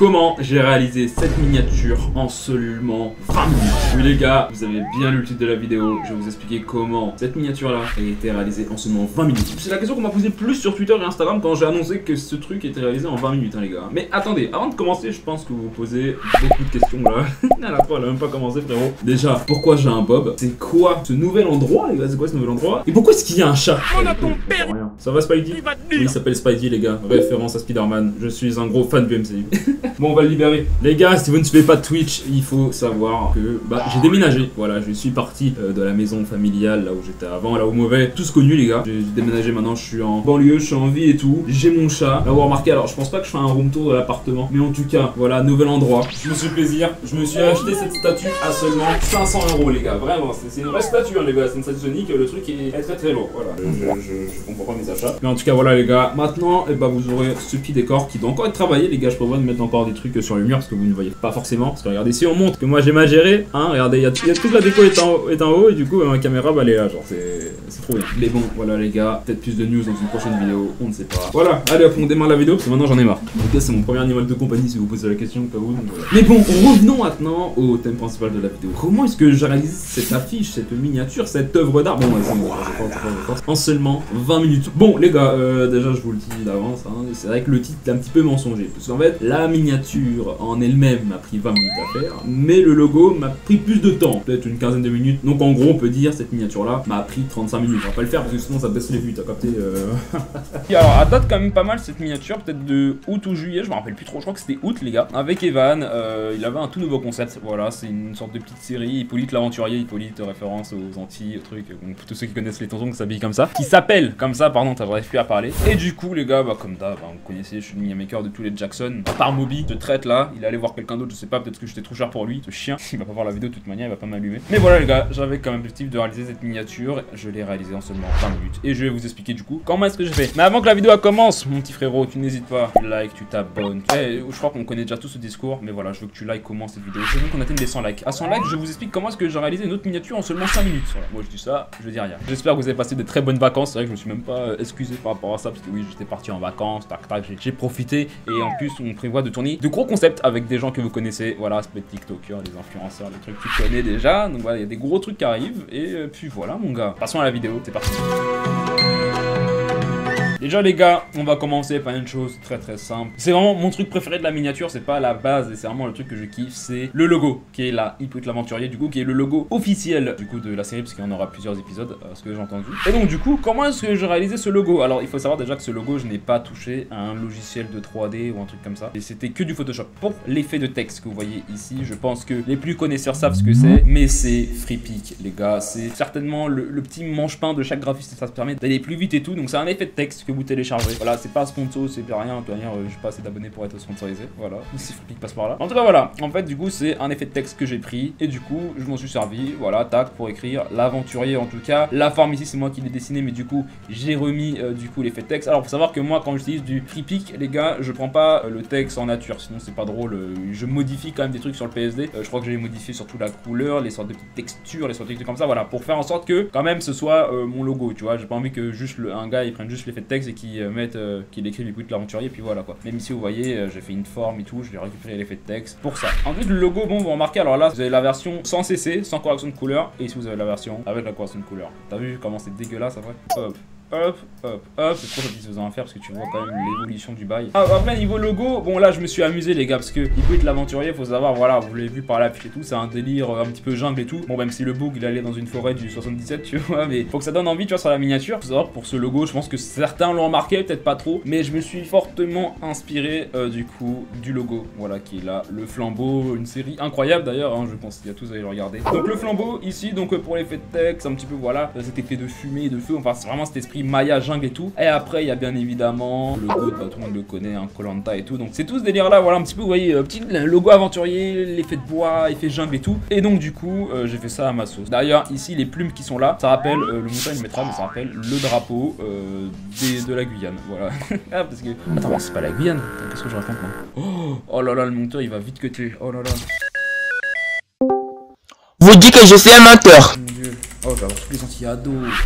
comment j'ai réalisé cette miniature en seulement 20 minutes. Oui les gars, vous avez bien lu le titre de la vidéo, je vais vous expliquer comment cette miniature là a été réalisée en seulement 20 minutes. C'est la question qu'on m'a posée plus sur Twitter et Instagram quand j'ai annoncé que ce truc était réalisé en 20 minutes hein, les gars. Mais attendez, avant de commencer, je pense que vous vous posez beaucoup de questions là. à la fois, elle a même pas commencé frérot. Déjà, pourquoi j'ai un bob? C'est quoi ce nouvel endroit les gars? C'est quoi ce nouvel endroit? Et pourquoi est-ce qu'il y a un chat? Ça va Spidey Oui, il s'appelle Spidey les gars, référence à Spider-Man. Je suis un gros fan du MCU. bon, on va le libérer. Les gars, si vous ne suivez pas Twitch, il faut savoir que bah, j'ai déménagé. Voilà, je suis parti euh, de la maison familiale là où j'étais avant, là où mauvais. Tous connus les gars. J'ai déménagé maintenant, je suis en banlieue, je suis en vie et tout. J'ai mon chat. Là, vous remarquez, alors je pense pas que je fasse un room tour de l'appartement, mais en tout cas, voilà, nouvel endroit. Je me suis fait plaisir. Je me suis acheté cette statue à seulement 500 euros les gars. Vraiment, c'est une vraie statue hein, les gars. C'est une statue Sonic. Le truc est, très très lourd. Voilà, je, je, je, comprends pas achats. Mais en tout cas, voilà les gars. Maintenant, et eh ben, vous aurez ce petit décor qui doit encore être travaillé les gars. Je prévois de mettre encore des trucs sur le mur parce que vous ne voyez pas forcément. Parce que regardez, si on montre que moi j'ai ma géré, hein, regardez, il y, a toute la déco est en, haut, est en haut et du coup ma caméra bah, elle est là, genre c'est trop bien. Mais bon, voilà les gars, peut-être plus de news dans une prochaine vidéo, on ne sait pas. Voilà, allez hop, on démarre la vidéo parce que maintenant j'en ai marre. En c'est mon premier animal de compagnie si vous posez la question, pas vous. Mais bon, revenons maintenant au thème principal de la vidéo. Comment est-ce que j'ai réalisé cette affiche, cette miniature, cette œuvre d'art? Bon, c'est en seulement 20 minutes. Bon, les gars, euh, déjà je vous le dis d'avance, hein, c'est vrai que le titre est un petit peu mensonger. Parce qu'en fait, la miniature en elle-même m'a pris 20 minutes à faire, mais le logo m'a pris plus de temps, peut-être une quinzaine de minutes. Donc en gros, on peut dire cette miniature-là m'a pris 35 On va pas le faire parce que sinon ça baisse les vues, t'as capté euh... Alors, à date quand même pas mal cette miniature, peut-être de août ou juillet, je me rappelle plus trop, je crois que c'était août les gars. Avec Evan, euh, il avait un tout nouveau concept, voilà, c'est une sorte de petite série, Hippolyte l'aventurier, Hippolyte référence aux Antilles, au truc, donc tous ceux qui connaissent les tontons qui s'habillent comme ça, qui s'appelle comme ça, pardon, t'arrives plus à parler. Et du coup les gars, bah comme d'hab, bah, vous connaissez, je suis le mini-maker de tous les Jackson, à part Moby, te traite là, il allait voir quelqu'un d'autre, je sais pas, peut-être que j'étais trop cher pour lui, ce chien, il va pas voir la vidéo de toute manière, il va pas m'allumer. Mais voilà les gars, j'avais comme objectif de réaliser cette miniature, je l'ai réalisé en seulement 20 minutes. Et je vais vous expliquer du coup comment est-ce que j'ai fait. Mais avant que la vidéo commence, mon petit frérot, tu n'hésites pas, tu like, tu t'abonnes. Eh, je crois qu'on connaît déjà tout ce discours, mais voilà, je veux que tu likes comment cette vidéo. Je veux qu'on atteigne des 100 likes. À 100 likes, je vous explique comment est-ce que j'ai réalisé une autre miniature en seulement 5 minutes. moi je dis ça, je dis rien. J'espère que vous avez passé de très bonnes vacances. C'est vrai que je me suis même pas euh, excusé par rapport à ça, parce que oui, j'étais parti en vacances, tac tac, j'ai profité. Et en plus, on prévoit de tourner de gros concepts avec des gens que vous connaissez. Voilà, c'est TikTokers, les influenceurs, les trucs que tu connais déjà. Donc voilà, il y a des gros trucs qui arrivent. Et euh, puis voilà, mon gars. Passons à la vidéo, c'est parti. Déjà les gars, on va commencer par une chose très très simple. C'est vraiment mon truc préféré de la miniature, c'est pas la base et c'est vraiment le truc que je kiffe, c'est le logo qui est là, Hippolyte l'aventurier du coup, qui est le logo officiel du coup de la série parce qu'il y en aura plusieurs épisodes, euh, ce que j'ai entendu. Et donc du coup, comment est-ce que j'ai réalisé ce logo? Alors il faut savoir déjà que ce logo, je n'ai pas touché à un logiciel de 3D ou un truc comme ça. Et c'était que du Photoshop. Pour l'effet de texte que vous voyez ici, je pense que les plus connaisseurs savent ce que c'est, mais c'est FreePic les gars. C'est certainement le, petit manche-pain de chaque graphiste, ça se permet d'aller plus vite et tout. Donc c'est un effet de texte vous téléchargez. Voilà, c'est pas sponsor, c'est rien. De toute manière, euh, je suis pas assez d'abonnés pour être sponsorisé. Voilà, si FreePic passe par là. En tout cas, voilà. En fait, du coup, c'est un effet de texte que j'ai pris et du coup, je m'en suis servi. Voilà, tac, pour écrire l'aventurier en tout cas. La forme ici, c'est moi qui l'ai dessiné, mais du coup, j'ai remis euh, du coup l'effet de texte. Alors, faut savoir que moi, quand j'utilise du FreePic, les gars, je prends pas euh, le texte en nature, sinon c'est pas drôle. je modifie quand même des trucs sur le PSD. je crois que j'ai modifié surtout la couleur, les sortes de petites textures, les sortes de trucs comme ça. Voilà, pour faire en sorte que quand même ce soit mon logo, tu vois. J'ai pas envie que juste le, un gars il prenne juste l'effet de texte et qu'il mette euh, qu'il écrit les de l'aventurier, puis voilà quoi. Même ici, vous voyez, euh, j'ai fait une forme et tout, je vais récupérer l'effet de texte pour ça. Ensuite, le logo, bon, vous remarquez, alors là, vous avez la version sans CC, sans correction de couleur, et ici, vous avez la version avec la correction de couleur. T'as vu comment c'est dégueulasse après Hop hop, hop, hop, c'est trop satisfaisant à faire parce que tu vois quand même l'évolution du bail. Ah, après niveau logo, bon là je me suis amusé les gars parce que être l'aventurier, faut savoir, voilà, vous l'avez vu par l'affiche et tout, c'est un délire un petit peu jungle et tout. Bon même si le bug il allait dans une forêt du 77 tu vois, mais faut que ça donne envie tu vois sur la miniature. Faut savoir pour ce logo, je pense que certains l'ont remarqué, peut-être pas trop, mais je me suis fortement inspiré euh, du coup du logo, voilà qui est là, le flambeau, une série incroyable d'ailleurs, hein, je pense qu'il y a tous à aller le regarder. Donc le flambeau ici, donc pour l'effet de texte, un petit peu voilà, cet effet de fumée, de feu, enfin c'est vraiment cet esprit Maya jungle et tout. Et après, il y a bien évidemment le logo, bah, tout le monde le connaît, un Colanta et tout. Donc c'est tout ce délire là, voilà un petit peu, vous voyez, euh, petit logo aventurier, l'effet de bois, effet jungle et tout. Et donc du coup, euh, j'ai fait ça à ma sauce. D'ailleurs, ici, les plumes qui sont là, ça rappelle, euh, le montagne il mettra, mais ça rappelle le drapeau des, de la Guyane. Voilà. ah, parce que. Attends, c'est pas la Guyane. Qu'est-ce que je raconte moi? Oh, oh là là, le monteur il va vite que tu. Oh là là. Vous dites que je suis un menteur. Oh, j'avance tous.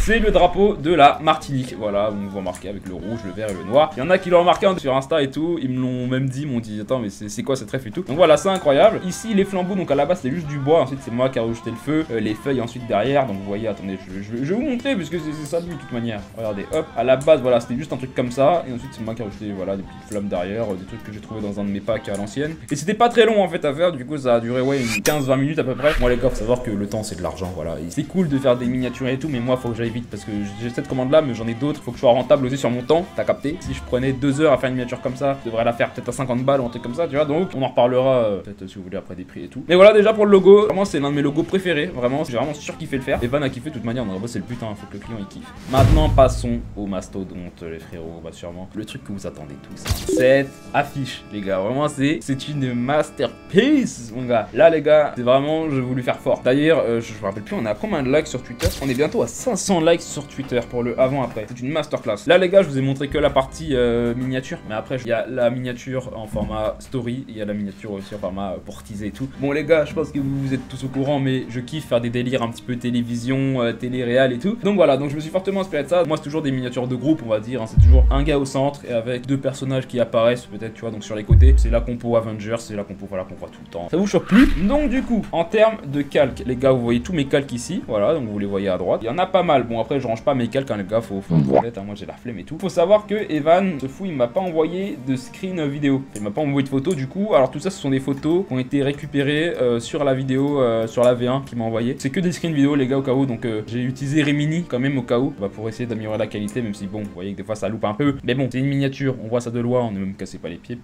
C'est le drapeau de la Martinique. Voilà, vous remarquez avec le rouge, le vert et le noir. Il y en a qui l'ont remarqué sur Insta et tout. Ils me l'ont même dit, m'ont dit, attends, mais c'est quoi cette ref et tout? Donc voilà, c'est incroyable. Ici, les flambeaux, donc à la base, c'est juste du bois. Ensuite, c'est moi qui ai rajouté le feu. Euh, les feuilles ensuite derrière. Donc vous voyez, attendez, je, vais vous montrer puisque c'est ça de toute manière. Regardez, hop, à la base, voilà, c'était juste un truc comme ça. Et ensuite, c'est moi qui ai rajouté, voilà, des petites flammes derrière, euh, des trucs que j'ai trouvé dans un de mes packs à l'ancienne. Et c'était pas très long en fait à faire. Du coup, ça a duré, ouais, 15-20 minutes à peu près. Moi, les gars, faut savoir que le temps, c'est de l'argent, voilà. Cool de faire des miniatures et tout, mais moi, faut que j'aille vite parce que j'ai cette commande là, mais j'en ai d'autres. Faut que je sois rentable aussi sur mon temps. T'as capté Si je prenais deux heures à faire une miniature comme ça, je devrais la faire peut-être à 50 balles ou un truc comme ça, tu vois. Donc, on en reparlera euh, peut-être si vous voulez après des prix et tout. Mais voilà, déjà pour le logo, vraiment, c'est l'un de mes logos préférés. Vraiment, j'ai vraiment fait le faire. Evan a kiffé de toute manière. C'est le putain, faut que le client il kiffe. Maintenant, passons au mastodonte, les frérots, bah sûrement. Le truc que vous attendez tous. Cette affiche, les gars, vraiment, c'est c'est une masterpiece, mon gars. Là, les gars, c'est vraiment, j'ai voulu faire fort. D'ailleurs, euh, je me rappelle plus, on a combien de likes sur Twitter On est bientôt à 500 likes sur Twitter pour le avant-après. C'est une masterclass. Là, les gars, je vous ai montré que la partie euh, miniature, mais après, il y a la miniature en format story, il y a la miniature aussi en format euh, portisé et tout. Bon, les gars, je pense que vous, êtes tous au courant, mais je kiffe faire des délires un petit peu télévision, euh, télé réal et tout. Donc voilà, donc je me suis fortement inspiré de ça. Moi, c'est toujours des miniatures de groupe, on va dire. Hein. C'est toujours un gars au centre et avec deux personnages qui apparaissent, peut-être, tu vois, donc sur les côtés. C'est la compo Avengers, c'est la compo, voilà, qu'on voit tout le temps. Ça vous choque plus? Donc, du coup, en termes de calque, les gars, vous voyez tous mes calques ici. Voilà, donc vous les voyez à droite. Il y en a pas mal. Bon, après, je range pas mes calques, hein, les gars, faut, faut hein. moi j'ai la flemme et tout. Faut savoir que Evan, ce fou, il m'a pas envoyé de screen vidéo. Il m'a pas envoyé de photos, du coup. Alors, tout ça, ce sont des photos qui ont été récupérées euh, sur la vidéo, euh, sur la V1 qui m'a envoyé. C'est que des screens vidéo, les gars, au cas où. Donc, euh, j'ai utilisé Remini quand même au cas où. Bah, pour essayer d'améliorer la qualité, même si bon, vous voyez que des fois ça loupe un peu. Mais bon, c'est une miniature, on voit ça de loin, on ne me cassez pas les pieds.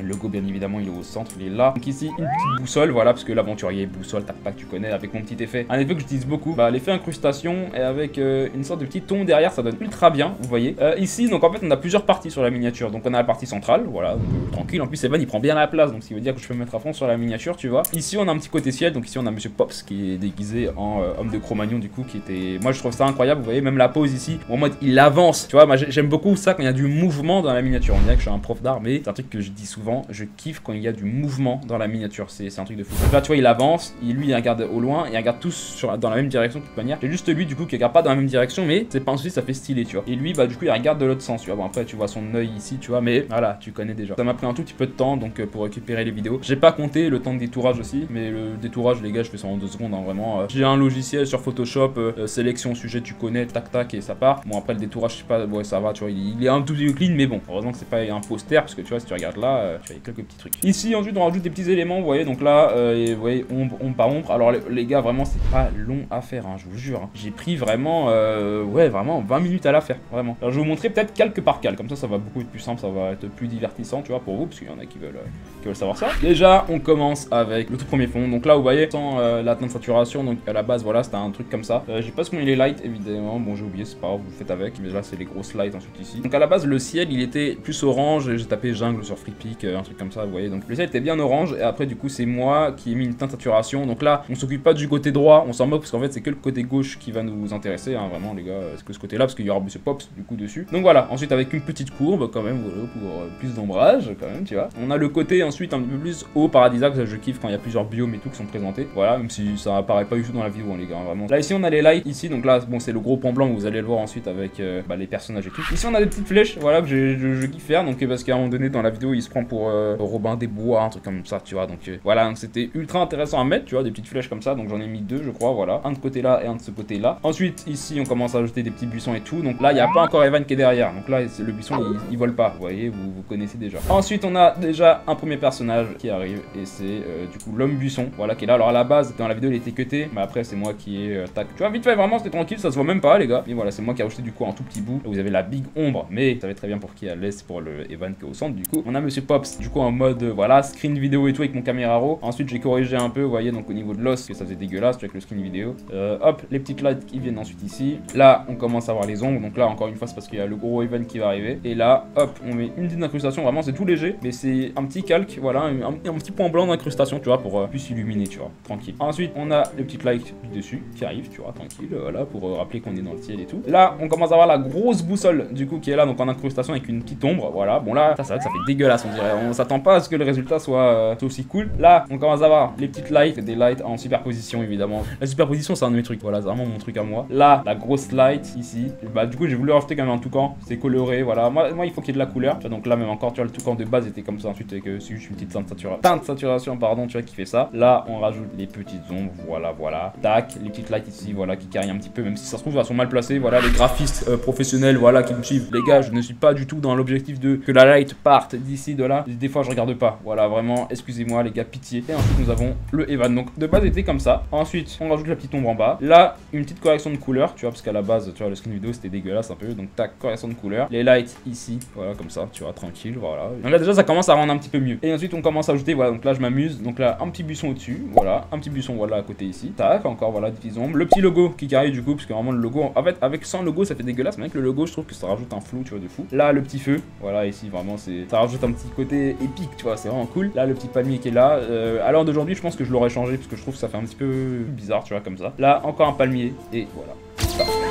Le logo, bien évidemment, il est au centre, il est là. Donc ici, une petite boussole, voilà, parce que l'aventurier, boussole, tac pas que tu connais, avec mon petit effet. Un effet que j'utilise beaucoup, bah, l'effet incrustation, et avec une sorte de petit ton derrière, ça donne ultra bien, vous voyez. ici, donc en fait, on a plusieurs parties sur la miniature. Donc on a la partie centrale, voilà, tranquille. En plus, Evan, il prend bien la place, donc ce veut dire que je peux me mettre à fond sur la miniature, tu vois. Ici, on a un petit côté ciel, donc ici, on a Monsieur Pops qui est déguisé en homme de Cro-Magnon, du coup, qui était. Moi, je trouve ça incroyable, vous voyez, même la pose ici, en mode il avance, tu vois. Moi, j'aime beaucoup ça quand il y a du mouvement dans la miniature. On dirait que je suis un prof d'art, mais c'est un truc que je dis souvent, je kiffe quand il y a du mouvement dans la miniature, c'est un truc de fou. là, tu vois, il avance, il, lui, il regarde au loin, il regarde tous sur, dans la même direction toute manière. C'est juste lui, du coup, qui regarde pas dans la même direction, mais c'est pas un souci, ça fait stylé, tu vois. Et lui, bah, du coup, il regarde de l'autre sens, tu vois. Bon, après, tu vois son œil ici, tu vois, mais voilà, tu connais déjà. Ça m'a pris un tout petit peu de temps, donc euh, pour récupérer les vidéos. J'ai pas compté le temps de détourage aussi, mais le détourage, les gars, je fais ça en deux secondes, hein, vraiment. Euh. J'ai un logiciel sur Photoshop, euh, sélection sujet, tu connais, tac tac, et ça part. Bon, après, le détourage, je sais pas, ouais, ça va, tu vois, il, est un tout petit peu clean, mais bon, heureusement que c'est pas un poster, parce que tu vois, si tu regardes là, tu vois, quelques petits trucs. Ici, ensuite, on rajoute des petits éléments, vous voyez, donc là, vous voyez, ombre, ombre par ombre. Alors, les, gars, vraiment, c'est pas long à faire, hein, je vous jure. Hein. J'ai pris vraiment, ouais, vraiment 20 minutes à la faire, vraiment. Alors, je vais vous montrer peut-être calque par calque, comme ça, ça va beaucoup être plus simple, ça va être plus divertissant, tu vois, pour vous, parce qu'il y en a qui veulent, euh, qui veulent savoir ça. Déjà, on commence avec le tout premier fond. Donc là, vous voyez, sans euh, la teinte saturation, donc à la base, voilà, c'était un truc comme ça. Euh, j'ai pas ce qu'on il est light, évidemment. Bon, j'ai oublié, c'est pas grave, vous faites avec. Mais là, c'est les grosses lights ensuite ici. Donc à la base, le ciel, il était plus orange. J'ai tapé jungle sur Free un truc comme ça, vous voyez. Donc le ciel était bien orange. Et après, du coup, c'est moi qui ai mis une teinte saturation. Donc là, on s'occupe pas du côté droit, on s'en moque parce qu'en fait, c'est que le côté gauche qui va nous intéresser, hein, vraiment, les gars. C'est que ce côté-là, parce qu'il y aura ce Pops du coup dessus. Donc voilà, ensuite, avec une petite courbe, quand même, pour plus d'ombrage, quand même, tu vois. On a le côté ensuite un peu plus haut paradisiaque, ça je kiffe quand il y a plusieurs biomes et tout qui sont présentés. Voilà, même si ça apparaît pas du tout dans la vidéo, hein, les gars, vraiment. Là, ici, on a les lights, ici, donc là, bon, c'est le gros pont blanc, vous allez le voir ensuite avec euh, bah, les personnages et tout. Ici, on a des petites flèches, voilà, que je, kiffe faire, donc parce qu'à un moment donné, dans la vidéo, il se prend pour euh, Robin des Bois, un truc comme ça, tu vois. Donc euh, voilà, donc c'était ultra intéressant à mettre, tu vois, des petites flèches comme ça, donc j'en ai mis deux, je crois, voilà. Un de côté là et un de ce côté là. Ensuite, ici, on commence à ajouter des petits buissons et tout, donc là, il n'y a pas encore Evan qui est derrière, donc là, le buisson, il, vole pas, vous voyez, vous, vous connaissez déjà. Ensuite, on a déjà un premier personnage qui arrive et c'est euh, du coup l'homme buisson, voilà qui est là. Alors à la base, dans la vidéo, il était cuté, mais après c'est moi qui ai euh, tac. Tu vois, vite fait, vraiment c'était tranquille, ça se voit même pas les gars. Et voilà, c'est moi qui ai rajouté du coup un tout petit bout. Là, vous avez la big ombre, mais ça va très bien pour qui à l'est pour le Evan qui est au centre. Du coup, on a Monsieur Pops, du coup en mode euh, voilà screen vidéo et tout avec mon caméra raw. Ensuite, j'ai corrigé un peu, vous voyez donc au niveau de l'os que ça faisait dégueulasse avec le screen vidéo. Hop, les petites lights qui viennent ensuite ici. Là, on commence à voir les ombres. Donc là, encore une fois, c'est parce qu'il y a le gros Evan qui va arriver. Et là, hop, on met une petite incrustation. Vraiment, c'est tout léger, mais c'est un petit calque, voilà, un, petit point blanc d'incrustation, tu vois, pour euh, plus illuminer, tu vois, tranquille. Ensuite, on a le petit light du dessus qui arrive, tu vois, tranquille, voilà, pour euh, rappeler qu'on est dans le ciel et tout. Là, on commence à voir la grosse boussole, du coup, qui est là, donc en incrustation avec une petite ombre, voilà. Bon, là, ça, ça, ça fait dégueulasse, on dirait. On s'attend pas à ce que le résultat soit, euh, aussi cool. Là, on commence à voir les petites lights, des lights en superposition, évidemment. La superposition, c'est un de trucs. Voilà, c'est vraiment mon truc à moi. Là, la grosse light ici. bah, du coup, j'ai voulu rajouter quand même un toucan. C'est coloré, voilà. Moi, moi il faut qu'il y ait de la couleur. donc là, même encore, tu vois, le toucan de base était comme ça. Ensuite, avec euh, juste une petite teinte saturation, teinte saturation, pardon, tu vois, qui fait ça. Là, on rajoute les petites ombres. Voilà, voilà. Tac, les petites lights ici, voilà, qui carrient un petit peu, même si ça se trouve, elles sont mal placées. Voilà, les graphistes euh, professionnels, voilà, qui me suivent. Les gars, je ne suis pas du tout dans l'objectif de que la light parte d'ici, de là. Des fois, je regarde pas. Voilà, vraiment, excusez-moi, les gars, pitié. Et ensuite, nous avons le Evan. Donc, de base, était comme ça. Ensuite, on rajoute la petite ombre en bas. Là, une petite correction de couleur, tu vois, parce qu'à la base, tu vois, le screen vidéo, c'était dégueulasse un peu. Donc, tac, correction de couleur. Les lights ici, voilà, comme ça, tu vois, tranquille, voilà. Donc là, déjà, ça commence à rendre un petit peu mieux. Et ensuite, on commence à ajouter, voilà, donc là, je m'amuse. Donc là, un petit buisson au-dessus, voilà, un petit buisson, voilà, à côté ici. Tac, encore, voilà, des petites ombres. Le petit logo qui carré du coup, parce que vraiment, le logo, en fait, avec sans logo, ça fait dégueulasse. Mais avec le logo, je trouve que ça rajoute un flou, tu vois, de fou. Là, le petit feu, voilà, ici, vraiment, c'est ça rajoute un petit côté épique, tu vois, c'est vraiment cool. Là, le petit palmier qui est là. Euh, à l'heure d'aujourd'hui, je pense que je l'aurais changé parce que je trouve que ça fait un petit peu bizarre, tu vois, comme ça. Là, encore un palmier et voilà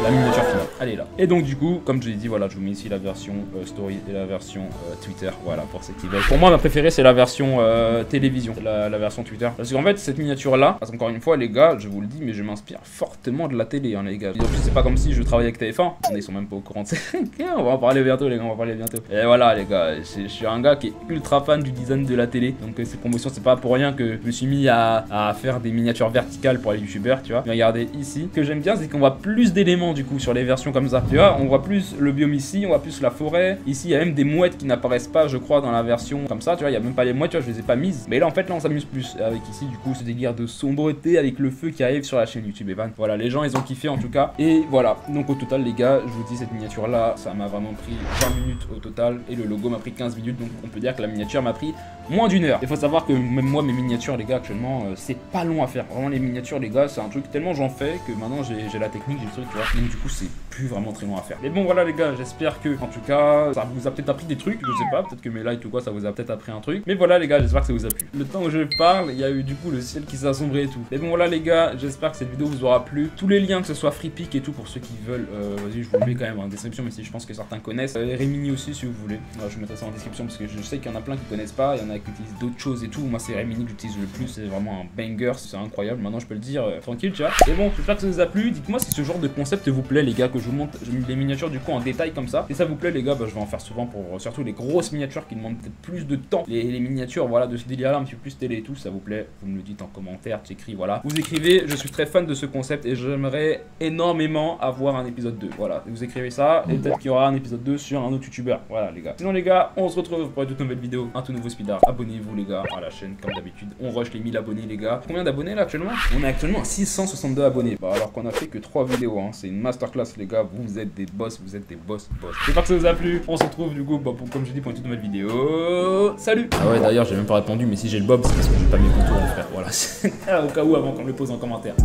la miniature finale. Elle est là. Et donc, du coup, comme je l'ai dit, voilà, je vous mets ici la version euh, story et la version euh, Twitter. Voilà, pour ceux qui veulent. Pour moi, ma préférée, c'est la version euh, télévision, la, version Twitter. Parce qu'en fait, cette miniature-là, parce qu'encore une fois, les gars, je vous le dis, mais je m'inspire fortement de la télé, hein, les gars. En plus, c'est pas comme si je travaillais avec TF1. Ils sont même pas au courant On va en parler bientôt, les gars, on va parler bientôt. Et voilà, les gars, je suis un gars qui est ultra fan du design de la télé. Donc, ces promotions, c'est pas pour rien que je me suis mis à, à faire des miniatures verticales pour les youtubeurs, tu vois. Mais regardez ici, ce que j'aime bien, c'est qu'on voit plus d'éléments du coup sur les versions comme ça. Tu vois, on voit plus le biome ici, on voit plus la forêt. Ici, il y a même des mouettes qui n'apparaissent pas, je crois, dans la version comme ça. Tu vois, il y a même pas les mouettes, je les ai pas mises. Mais là, en fait, là, on s'amuse plus avec ici, du coup, ce délire de sombreté avec le feu qui arrive sur la chaîne YouTube Evan. Voilà, les gens, ils ont kiffé en tout cas. Et voilà, donc au total, les gars, je vous dis, cette miniature là, ça m'a vraiment pris 20 minutes au total. Et le logo m'a pris 15 minutes, donc on peut dire que la miniature m'a pris moins d'une heure. Il faut savoir que même moi, mes miniatures, les gars, actuellement, euh, c'est pas long à faire. Vraiment, les miniatures, les gars, c'est un truc tellement j'en fais que maintenant j'ai la technique, j'ai le truc. Donc, du coup, c'est plus vraiment très long à faire. Mais bon, voilà, les gars, j'espère que, en tout cas, ça vous a peut-être appris des trucs, je sais pas, peut-être que mes likes ou quoi, ça vous a peut-être appris un truc. Mais voilà, les gars, j'espère que ça vous a plu. Le temps où je parle, il y a eu du coup le ciel qui s'est assombré et tout. Mais bon, voilà, les gars, j'espère que cette vidéo vous aura plu. Tous les liens, que ce soit FreePic et tout, pour ceux qui veulent, euh, vas-y, je vous le mets quand même en description, mais si je pense que certains connaissent. Euh, Rémini aussi, si vous voulez. je mettrai ça en description parce que je sais qu'il y en a plein qui connaissent pas, il y en a qui utilisent d'autres choses et tout. Moi, c'est Remini que j'utilise le plus, c'est vraiment un banger, c'est incroyable. Maintenant, je peux le dire euh, tranquille, tu vois. Et bon, j'espère que ça vous a plu. Dites-moi si ce genre de concept vous plaît, les gars, que je vous montre les miniatures du coup en détail comme ça. Si ça vous plaît, les gars, bah, je vais en faire souvent pour euh, surtout les grosses miniatures qui demandent peut-être plus de temps. Les, miniatures, voilà, de ce délire-là, un petit peu plus télé et tout, ça vous plaît, vous me le dites en commentaire, tu écris, voilà. Vous écrivez, je suis très fan de ce concept et j'aimerais énormément avoir un épisode 2. Voilà, vous écrivez ça et peut-être qu'il y aura un épisode 2 sur un autre youtubeur. Voilà, les gars. Sinon, les gars, on se retrouve pour une toute nouvelle vidéo, un tout nouveau speedar. Abonnez-vous, les gars, à la chaîne comme d'habitude. On rush les 1000 abonnés, les gars. Combien d'abonnés là actuellement? On est actuellement à 662 abonnés. Bah, alors qu'on a fait que 3 vidéos, hein. C'est une masterclass, les gars. Vous êtes des boss, vous êtes des boss, boss. J'espère que ça vous a plu. On se retrouve du coup, bah, pour, comme je dis, pour une toute nouvelle vidéo. Salut Ah ouais, d'ailleurs, j'ai même pas répondu, mais si j'ai le bob, c'est parce que j'ai pas mis contours, mon frère. Voilà. Au cas où, avant qu'on me le pose en commentaire.